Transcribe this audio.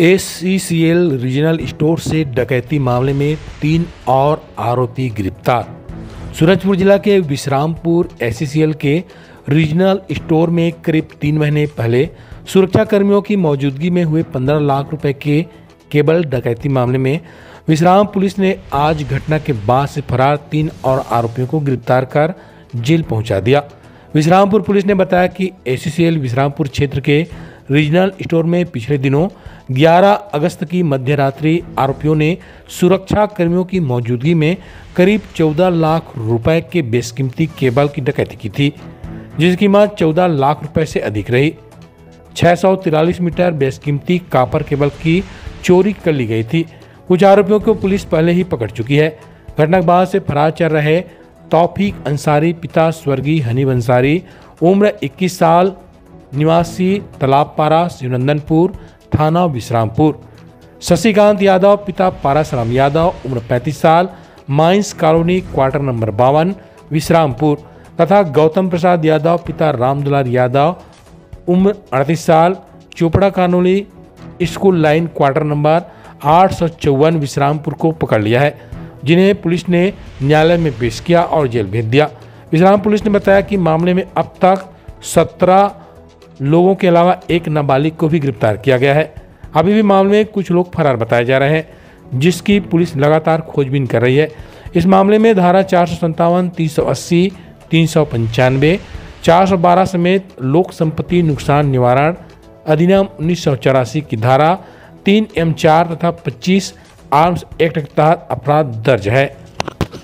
S regional store से डकैती मामले में तीन और आरोपी गिरफ़्तार। सूरजपुर जिला के विश्रामपुर एस के रीजनल स्टोर में करीब तीन महीने पहले सुरक्षा कर्मियों की मौजूदगी में हुए 15 लाख रुपए के केबल डकैती मामले में विश्राम पुलिस ने आज घटना के बाद से फरार तीन और आरोपियों को गिरफ़्तार कर जेल पहुँचा दिया। विश्रामपुर पुलिस ने बताया कि एसीसीएल विश्रामपुर क्षेत्र के रीजनल स्टोर में पिछले दिनों 11 अगस्त की मध्य रात्रि आरोपियों ने सुरक्षा कर्मियों की मौजूदगी में करीब 14 लाख रुपए के बेसकीमती केबल की डकैती की थी, जिसकी कीमत 14 लाख रुपए से अधिक रही। छह मीटर बेसकीमती कापर केबल की चोरी कर ली गई थी। कुछ आरोपियों को पुलिस पहले ही पकड़ चुकी है। घटना के बाद से फरार चल रहे तौफीक अंसारी पिता स्वर्गीय हनीब अंसारी उम्र 21 साल, निवासी तालाबपारा शिवनंदनपुर थाना विश्रामपुर। शशिकांत यादव, पिता पारासराम यादव, उम्र 35 साल, माइंस कॉलोनी, क्वार्टर नंबर बावन, विश्रामपुर। तथा गौतम प्रसाद यादव, पिता रामदुलार यादव, उम्र अड़तीस साल, Chopra Kanoli school line quarter number आठ सौ चौवन, विश्रामपुर को पकड़ लिया है। जिन्हें पुलिस ने न्यायालय में पेश किया और जेल भेज दिया। विश्राम पुलिस ने बताया कि मामले में अब तक सत्रह लोगों के अलावा एक नाबालिग को भी गिरफ़्तार किया गया है। अभी भी मामले में कुछ लोग फरार बताए जा रहे हैं, जिसकी पुलिस लगातार खोजबीन कर रही है। इस मामले में धारा चार सौ संतावन तीन सौ अस्सी, तीन सौ पंचानवे, चार सौ बारह समेत लोक संपत्ति नुकसान निवारण अधिनियम उन्नीस सौ चौरासी की धारा, तीन एम चार तथा पच्चीस आर्म्स एक्ट के तहत अपराध दर्ज है।